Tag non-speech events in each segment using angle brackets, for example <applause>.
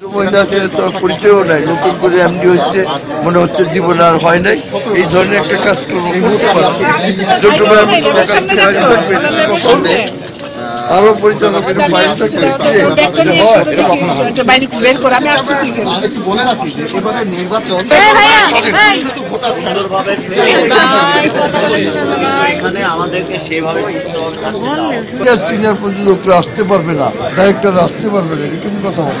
মহিলাদের তো পরিচয়ও নাই নতুন করে এমডি হচ্ছে মনে হচ্ছে জীবন আর হয় নাই। এই ধরনের একটা কাজকর্ম করতে। আরও সিনিয়র আসতে পারবে না ডাইরেক্টর আসতে পারবে না এটা কেমন কথা বলে।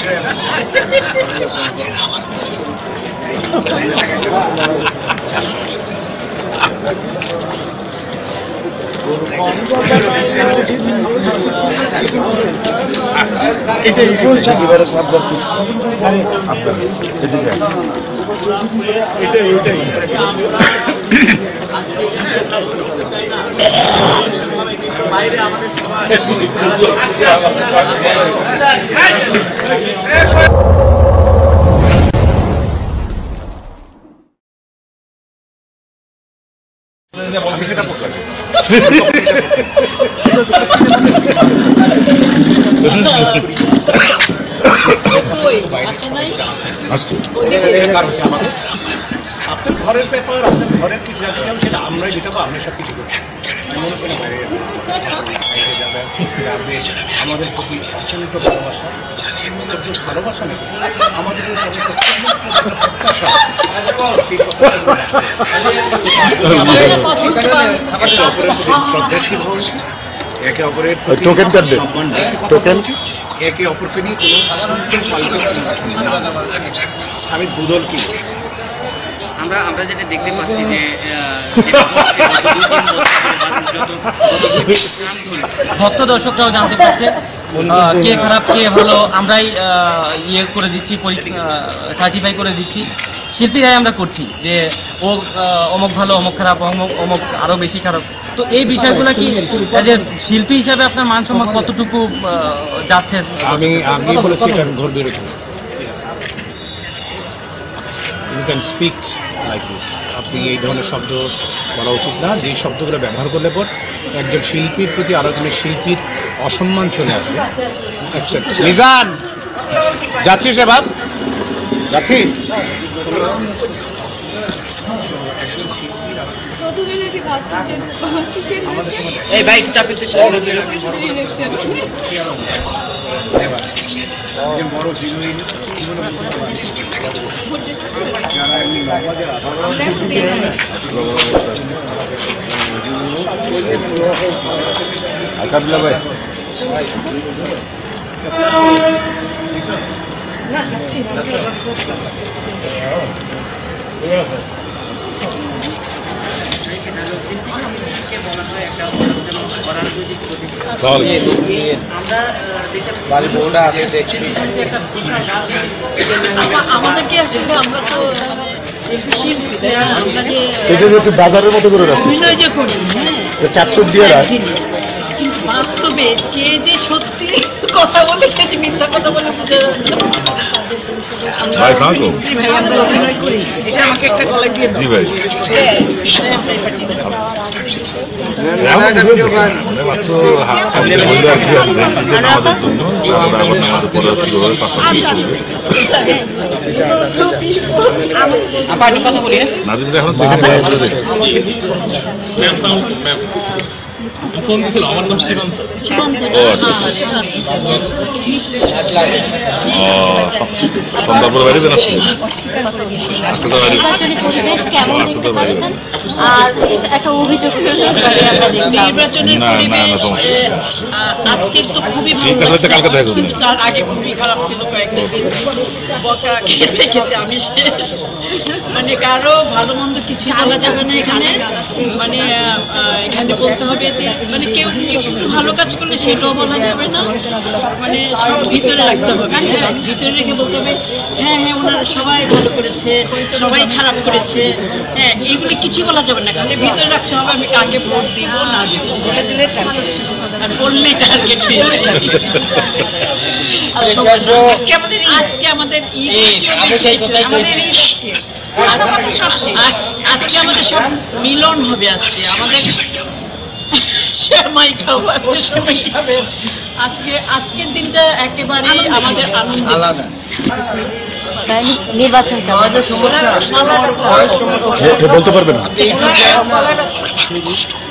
আচ্ছা এর তাহলে যে লাইটটা দিয়ে যোগ্যভাবে মতো- আপনার ঘরের ব্যাপার আপনার ঘরের কিছু সেটা আমরাই যেটা আমরা সব কিছু করছি মনে করি বাইরে যাবে বাইরে যাবে যাবে আমাদের প্রতি অত্যন্ত ভালোবাসা ভালোবাসা নেই আমাদের। একে অপরের টোকেন কথা টোকেন। একে অপরকে নিয়ে কোনো আমি দুদল কি আমরা আমরা যেটা দেখতে পাচ্ছি যে ভক্ত দর্শকরাও জানতে পারছে কে খারাপ, কে ভালো, আমরাই ইয়ে করে দিচ্ছি সার্টিফাই করে দিচ্ছি। শিল্পীরাই আমরা করছি যে, ও অমুক ভালো, অমুক খারাপ, অমুক অমুক আরও বেশি খারাপ। তো এই বিষয়গুলো কি শিল্পী হিসাবে আপনার মান সম্মান কতটুকু যাচ্ছে? আমি আগেই বলেছি ঘর বিরোধী you can speak like this আপনি এই ধরনের শব্দ বলা উচিত না। যে শব্দগুলো ব্যবহার করলে পর একজন শিল্পীর প্রতি আরও একজনের শিল্পীর অসম্মান চলে আসবে। নিজান! সেবা রে বাপ যাচ্ছি এই বাইক চাপিতে যে বড় হিরোইন যারা এমনি নবাজের আকাবিলা ভাই আমরা আহ, যেটা আমাদেরকে আসলে আমরা তো এটা একটু বাজারের মতো করে করি হ্যাঁ। চাপচুপ দিয়ে রাখ। বাস্তবে কে যে সত্যি কথা বলে কে যে মিথ্যা কথা বলে বুঝে ভাই থাকো জি ভাই? নাজিম এখন আচ্ছা ও সন্ধ্যার বাইরে বাইরে আর একটা অভিযোগ না, না, না, আজকে তো খুবই ভালো। কিন্তু তার আগে খুবই খারাপ ছিল কয়েকদিন। বকা খেতে খেতে আমি শেষ। মানে কারও ভালো মন্দ কিছু বলা যাবে না এখানে। মানে এখানে বলতে হবে যে মানে কেউ একটু ভালো কাজ করলে সেটাও বলা যাবে না। মানে সব ভিতরে রাখতে হবে। হ্যাঁ ভিতরে রেখে বলতে হবে হ্যাঁ হ্যাঁ ওনারা সবাই ভালো করেছে সবাই খারাপ করেছে। হ্যাঁ এগুলো কিছু বলা যাবে না। খালি ভিতরে রাখতে হবে আমি কাকে ভোট দিব না দিব আর বললেই আজকে আমাদের আজকে আমাদের সব মিলন হবে আজকে আমাদের আজকে খাবে আজকে আজকের দিনটা একেবারে আমাদের আনন্দ আলাদা নির্বাচন বলতে পারবে না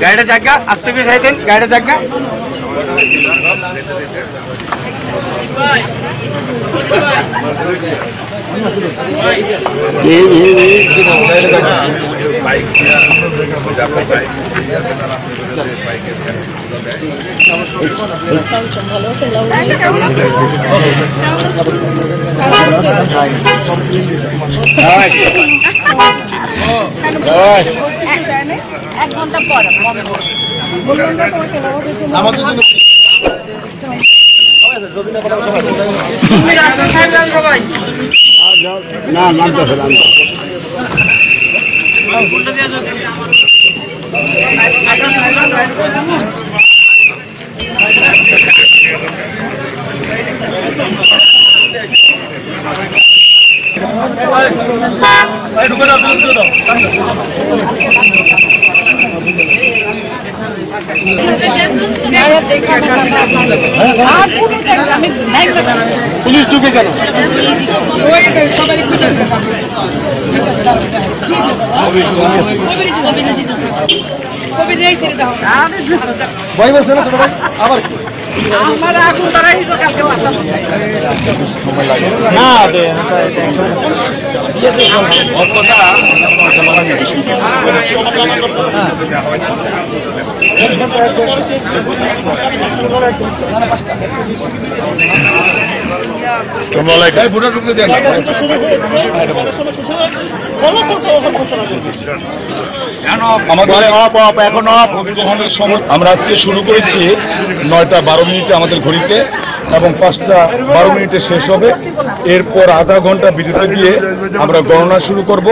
গাড়িটা জায়গা আস্তে করে খাইতেন গাড়িটা এক ঘণ্টা পর না নামতে ঢুকে দাও ঢুকে দাও। পুলিশ ঢুকে কেন ভয় বসে না ছোট ভাই? আবার ভোটার ঢুকতে দেন আমাদের আমরা আজকে শুরু করেছি নয়টা বারো মিনিটে আমাদের ঘড়িতে এবং পাঁচটা বারো মিনিটে শেষ হবে। এরপর আধা ঘণ্টা বিরতি দিয়ে আমরা গণনা শুরু করব।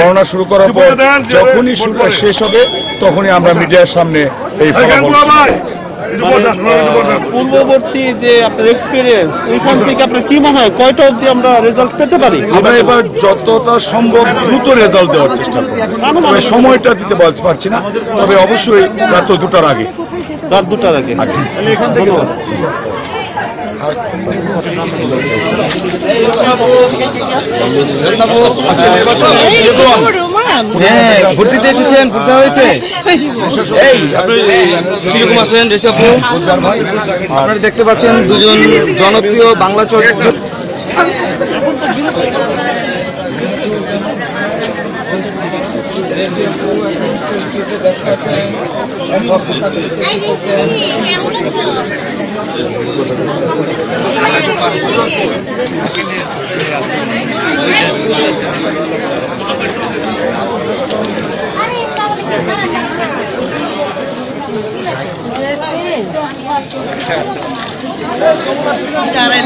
গণনা শুরু করার পর যখনই শুরু শেষ হবে তখনই আমরা মিডিয়ার সামনে এই ফলাফল পূর্ববর্তী যে আপনার এক্সপিরিয়েন্স ওইখান থেকে আপনার কি মনে হয় কয়টা অবধি আমরা রেজাল্ট পেতে পারি? আমরা এবার যতটা সম্ভব দ্রুত রেজাল্ট দেওয়ার চেষ্টা করব। তবে সময়টা দিতে পারছি না তবে অবশ্যই রাত দুটার আগে। রাত দুটার আগে। এখান থেকে দিতে এসেছেন দেওয়া হয়েছে এই কীরকম দেখতে পাচ্ছেন দুজন জনপ্রিয় বাংলা চলচ্চিত্র আরে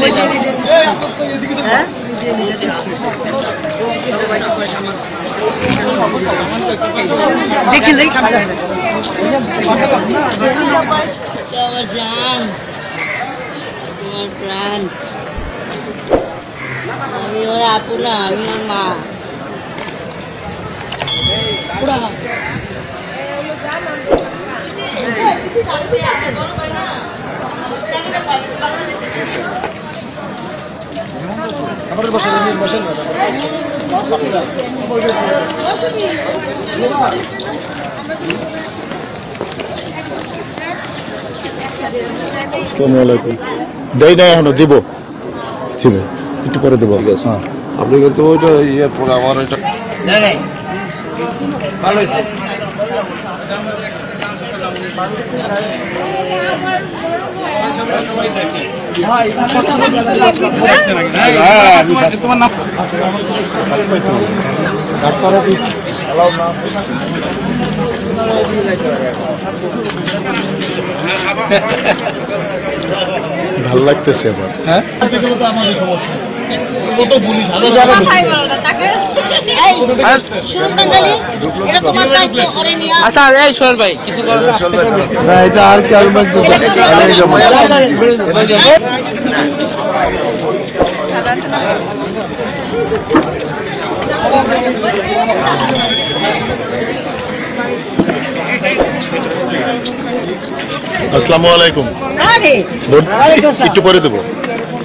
আমার জান আমার প্রাণ আমি ওর আপু না আমি ওর মা আসসালামু আলাইকুম দেই না এখনও দিব। দিব একটু পরে দেবো। হ্যাঁ। আপনি কিন্তু ওইটা ইয়ে পরে আমার ওইটা তোমার নাম? Doctor office. ভালো লাগতেছে এবার। হ্যাঁ। আচ্ছা এই সোহেল ভাই কিছু না এটা আর কি আর মাঝে আসসালামু আলাইকুম। একটু পরে দেবো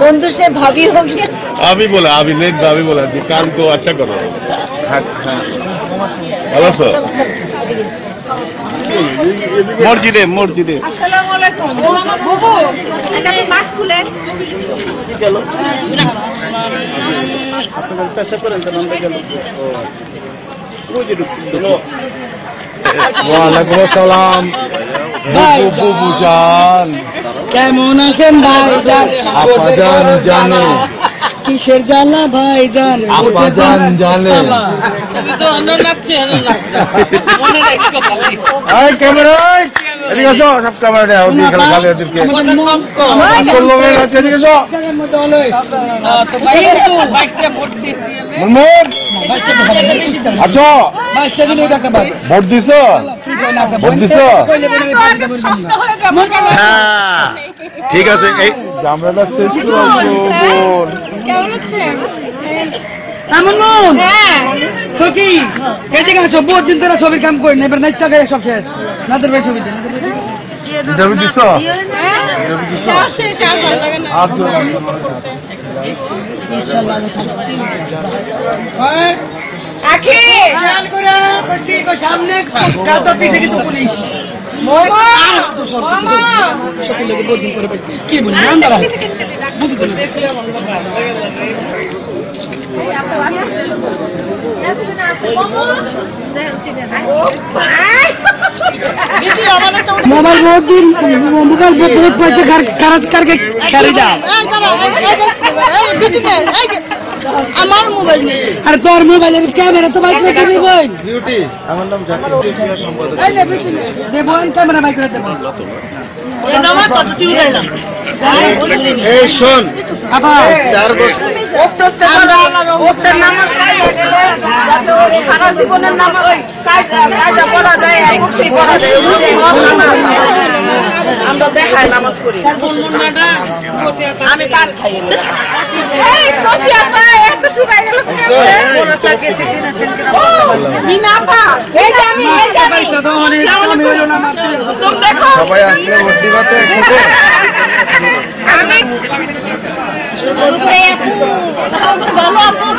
बंधु से भाभी हो गया अभी बोला अभी नहीं अभी बोला कि काम को अच्छा करो हाँ हाँ ভালো আছো মসজিদে মসজিদে বুবু এখানে মাস্ক খুলেন ওয়ালাইকুম আসসালাম বুবু জান কেমন আছেন ভাই আপা জান জানে। কিসের জান আপা জান। জানে মনে ক্যামেরা এদিকে আসো সব ক্যামেরা নেই ওদিকে খালি খালি ওদেরকে। আসল লোকের আছে আছো ভোট দিছো? ভোট দিছো? হ্যাঁ। ঠিক আছে এই ঝামেলা শেষ বহুত দিন ধরে ছবির কাম করি না এবার নাইচা গায়ে সব শেষ। নাদের ভাই ছবিতে ইন্টারভিউ দিছো? আচ্ছা। আখি! খেয়াল করে প্রতি সামনে কি বলি নাম মোবাইল বহুত দিন মোবাইল বহুত পয়সা কারাজ কারকে খেলে যাও আমার মোবাইল নেই। আরে তোর মোবাইলের ক্যামেরা তো বাইক রেখে দিবই বিউটি আমার নাম জাকির। ক্রিয়া সম্পাদক এই যে বিটুনে দেবো ক্যামেরা বাইক রেখে দেবো। এই নামা কত? তুই উড়াইলাম এই শোন আবার চার বছর সারা জীবনের নামাজ পড়া যায় পড়া যায়। আমরা দেখায় নামাজ পড়ি। আমি পান খাই সবাই আসলে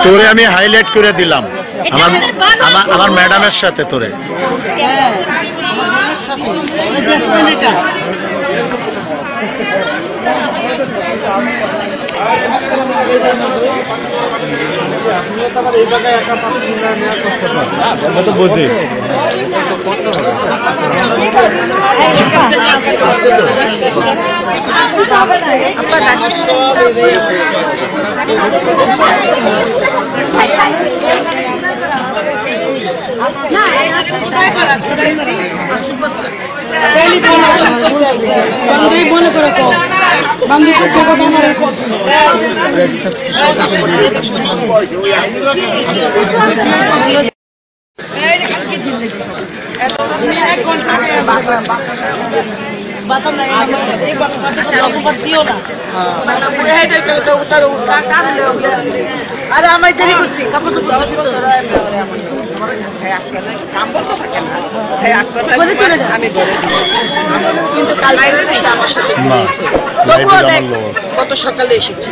তোরে আমি হাইলাইট করে দিলাম। আমার আমার আমার ম্যাডামের সাথে তোরে। আমরা তো বুঝি। বান্ধবী মনে করে তো বান্ধবী আমার আরে আমায় দেরি করছি কিন্তু আমার গত সকালে এসেছি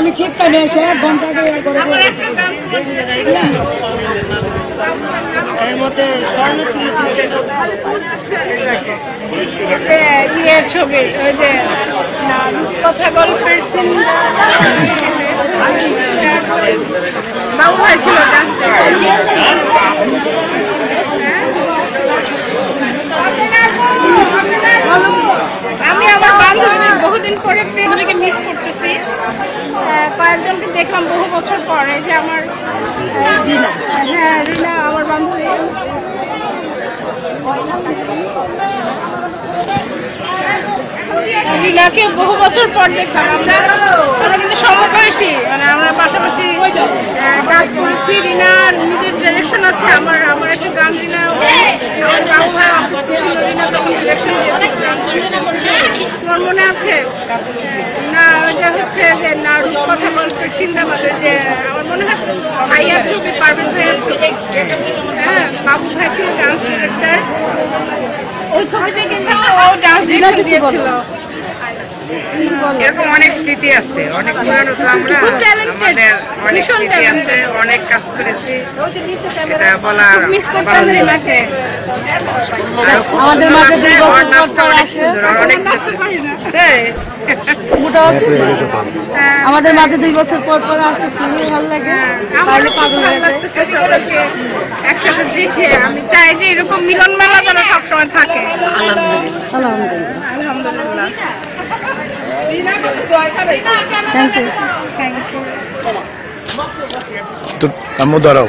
আমি ঠিক টাইমে এসে এক ঘণ্টা আগে ইয়ে এর মধ্যে স্বর্ণ ইয়ে ছবি ওই যে কথা গল্পের সিন বাবু আমি আমার বান্ধবী বহুদিন পরে বান্ধবীকে মিস করতেছি। কয়েকজনকে দেখলাম বহু বছর পরে যে আমার হ্যাঁ রিনা আমার বান্ধবী। রিনাকে বহু বছর পর দেখলাম আমরা। আমরা কিন্তু সমবয়সী মানে আমরা পাশাপাশি কাজ করেছি। রিনার নিজের আছে আমার আমার একটা গান রিনা আমার বাবু ভাই অসুস্থ ছিল রিনা তখন ডিরেকশন তোমার মনে আছে? না ওইটা হচ্ছে যে না রূপকথা গল্পের সিন্দাবাদে যে আমার মনে হয় ভাইয়ার ছবি পারবেন হ্যাঁ বাবু ভাই ছিল ডান্স ডিরেক্টর। ওই ছবিতে কিন্তু ও ডান্স ডিরেক্টর দিয়েছিল। এরকম অনেক স্মৃতি আছে অনেক পুরানো তো আমরা আমাদের অনেক স্মৃতি আছে অনেক কাজ করেছি। এটা বলা মিস করতাম রিনাকে আমাদের মাঝে দুই বছর পর অনেক সুন্দর, অনেক নাচতে পারি না। তাই? হ্যাঁ, আমাদের মাঝে দুই বছর পর পর আসে খুবই ভালো লাগে। হয়ে। একসাথে দেখে আমি চাই যে এরকম মিলন মেলা যেন সবসময় থাকে। আলহামদুলিল্লাহ। আলহামদুলিল্লাহ। থ্যাংক ইউ তো আম্মু দাঁড়াও।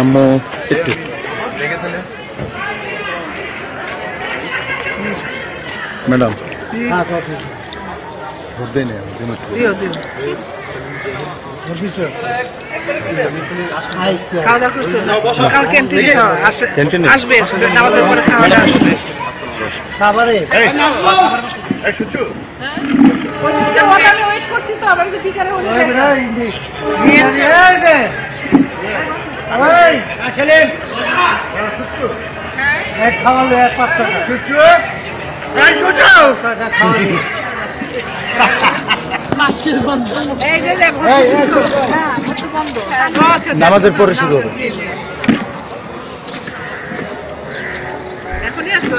আম্মু একটু। ম্যাডাম। না খাওয়া? আসবে খাওয়া দাওয়া আসবে ওটা আমি ওয়েট করছি তো আবার বিকালে এই যে হ্যাঁ, নামাজের পরে শুরু হবে। এখনই আসো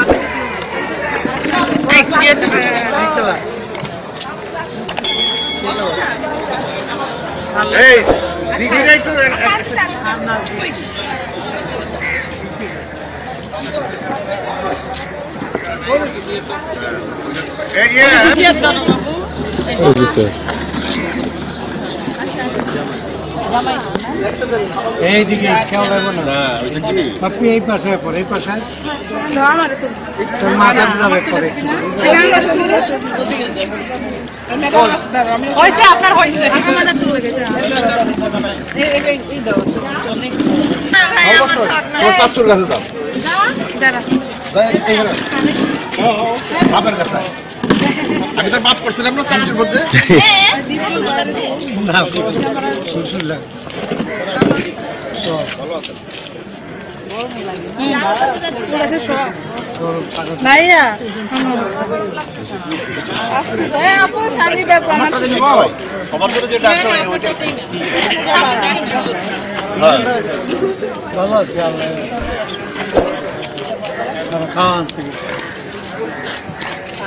এই, দেবে। এই দিদিরা একটু এই, ইয়ে, এইদিকে খেয়াল রাখব না। আপনি এই পাশে পরে এই পাশে। মাথা যাবে পরে আপনার হয়েছে দাও আমি তো মাফ করছিলাম না চাকরির মধ্যে। ভাইয়া। সবার যেটা আছে ভালো আছে খাওয়ান আমি দেখো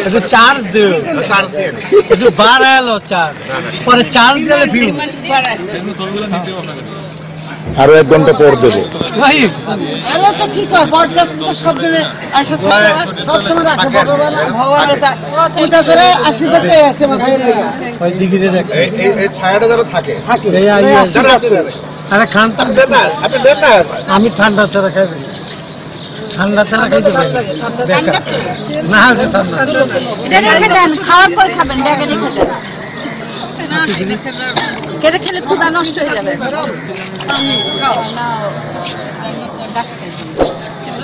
একটু চার্জ দিও। একটু বাড়ালো চার্জ পরে চার্জ দিলে ভিউ আরও এক ঘণ্টা পর দেবো। আমি ঠান্ডা ছাড়া খাই ঠান্ডা ছাড়া খাইতে পারি না আছে ঠান্ডা। খাওয়ার পর খাবেন ব্যাগে রেখে দেন কেটে খেলে ক্ষুদা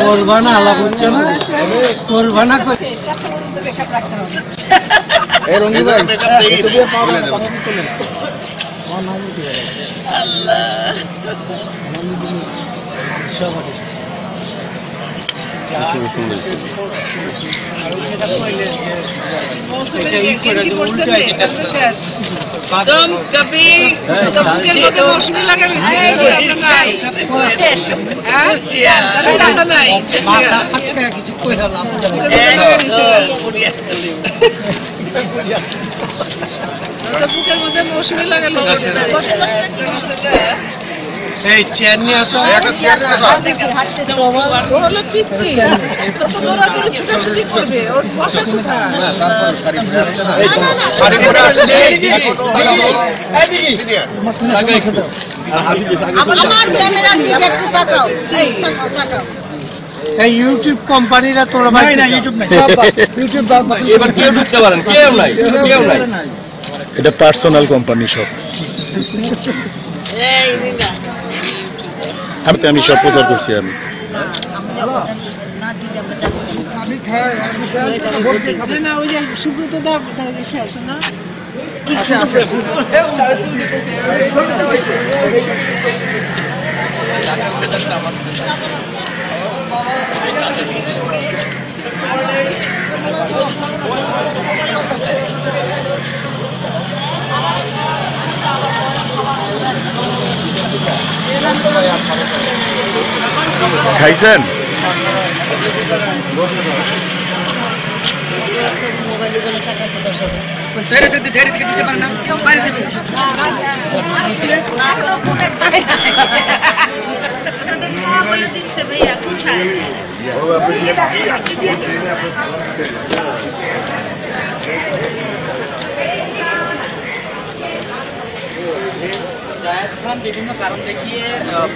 করবা না আলাপ হচ্ছে না? করবা না কই এই রঙিন ভাই এটা পাওয়া যাবে কি করছেন রে? এত শেষ। দম কবি দমকের মধ্যে মৌসুমি লাগাবি নাই হ্যাঁ বুকের মধ্যে মৌসুমি লাগালো এই চেয়ার নিয়ে আসো। একটা চেয়ার নিয়ে একটু। তাকাও এই, তাকাও। এই। ইউটিউব কোম্পানিরা তোরা ভাই না ইউটিউব নাই। ইউটিউব বাদ। বাকি এবার কেউ ঢুকতে পারেন কেউ নাই কেউ নাই। এটা পার্সোনাল কোম্পানি সব। আমি তো আমি সব প্রচার করছি আমি না ওই যে সুব্রত দা খান বিভিন্ন কারণ দেখিয়ে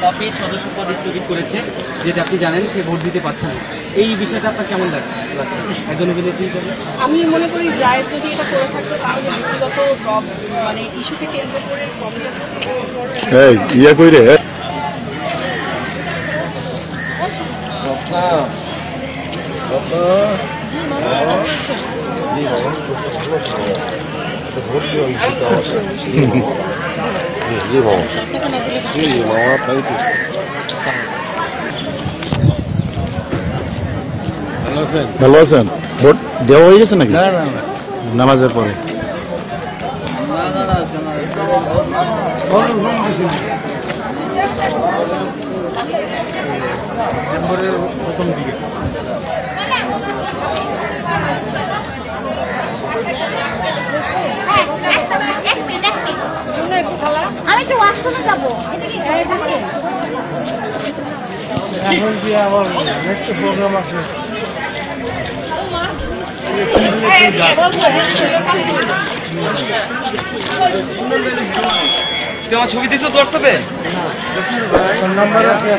পপি সদস্য পদ স্থগিত করেছে যেটা আপনি জানেন সে ভোট দিতে পারছে না। এই বিষয়টা আপনার কেমন লাগ- লাগছে? একজন অভিনেত্রী হিসেবে? আমি মনে করি জায়েদ যদি এটা করে থাকতো তাহলে ব্যক্তিগত সব মানে ইস্যুকে কেন্দ্র করে ইয়া কই রে? <laughs> ভালো আছেন ভোট দেওয়া হয়ে গেছে নাকি? নামাজের পরে। এখন কি আবার একটু প্রোগ্রাম আছে আমার ছবি দিছো হোয়াটসঅ্যাপে নাম্বার আছে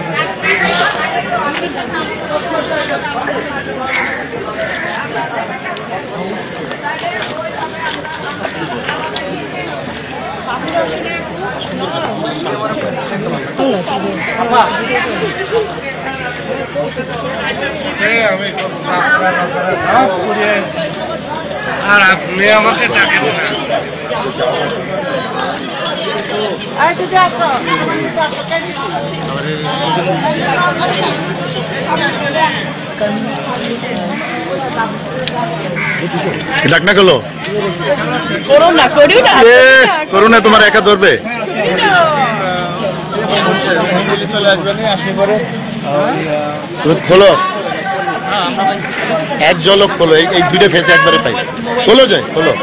আর আপনি আমাকে ডাকেন না ডাক না করো তোমার একা ধরবে। খোলো। এক জলক খোলো এই এই দুটো ফেসে একবারে পাই। খোলো যায় খোলো।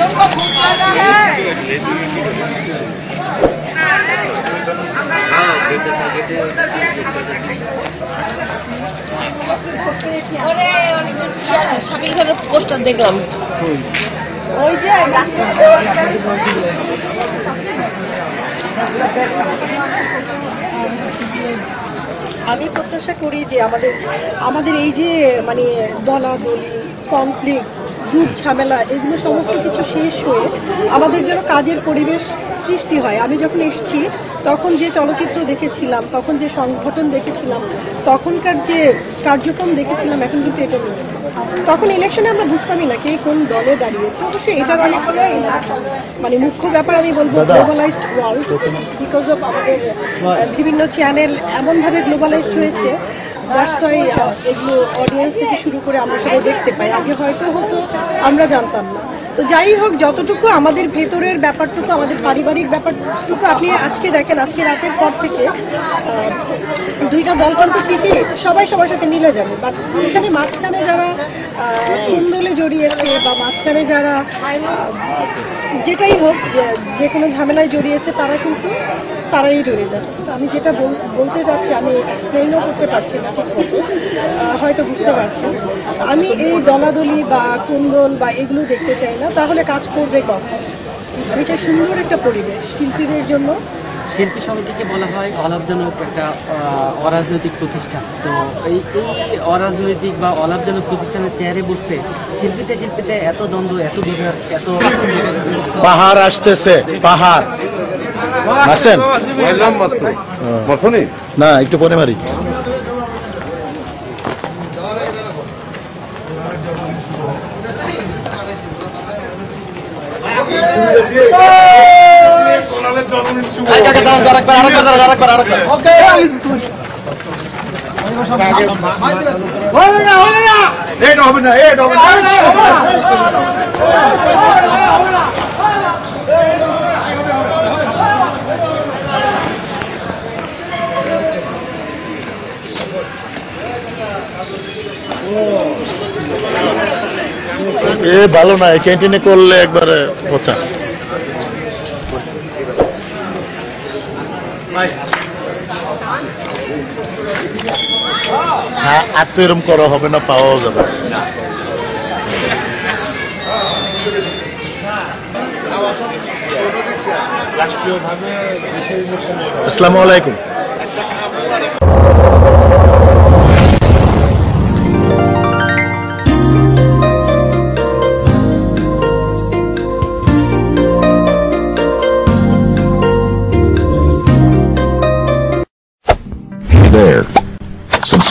तुमको भूख लगा है দেখলাম ওই যে আমি প্রত্যাশা করি যে আমাদের আমাদের এই যে মানে দলাদলি কনফ্লিক্ট যুগ ঝামেলা এগুলো সমস্ত কিছু শেষ হয়ে আমাদের যেন কাজের পরিবেশ সৃষ্টি হয়। আমি যখন এসেছি তখন যে চলচ্চিত্র দেখেছিলাম তখন যে সংগঠন দেখেছিলাম তখনকার যে কার্যক্রম দেখেছিলাম এখন কিন্তু এটা নেই। তখন ইলেকশনে আমরা বুঝতামই না কে কোন দলে দাঁড়িয়েছে। অবশ্যই এটার অনেক মানে মুখ্য ব্যাপার আমি বলব গ্লোবালাইজড ওয়ার্ল্ড বিকজ অফ আমাদের বিভিন্ন চ্যানেল এমনভাবে গ্লোবালাইজড হয়েছে ওয়াই এগুলো অডিয়েন্স থেকে শুরু করে আমরা সবাই দেখতে পাই। আগে হয়তো হতো, আমরা জানতাম না। তো যাই হোক, যতটুকু আমাদের ভেতরের ব্যাপারটুকু, আমাদের পারিবারিক ব্যাপারটুকু আপনি আজকে দেখেন, আজকে রাতের পর থেকে দুইটা দল কিন্তু ঠিকই সবাই সবার সাথে মিলে যাবে বাট এখানে মাঝখানে যারা কুন্দলে জড়িয়েছে বা মাঝখানে যারা যেটাই হোক, যে- কোনো ঝামেলায় জড়িয়েছে তারা কিন্তু, তারাই রয়ে যাবে। আমি যেটা বল- বলতে চাচ্ছি আমি এক্সপ্লেনও করতে পারছি না হয়তো বুঝতে পারছি। আমি এই দলাদলি বা কুন্দল বা এগুলো দেখতে চাই না। তাহলে কাজ করবে কখন? আমি চাই সুন্দর একটা পরিবেশ শিল্পীদের জন্য। শিল্পী সমিতিকে বলা হয় অলাভজনক একটা অরাজনৈতিক প্রতিষ্ঠান। তো এই এই অরাজনৈতিক বা অলাভজনক প্রতিষ্ঠানের চেয়ারে বসতে শিল্পীতে শিল্পীতে এত দ্বন্দ্ব এত বিভাগ এত পাহাড় আসতেছে পাহাড়। আসছেন না একটু পরে মারি হবে না হবে না এ ভালো না ক্যান্টিনে করলে একবারে পচা হ্যাঁ আর তো এরকম করা হবে না, পাওয়াও যাবে। আসসালামু আলাইকুম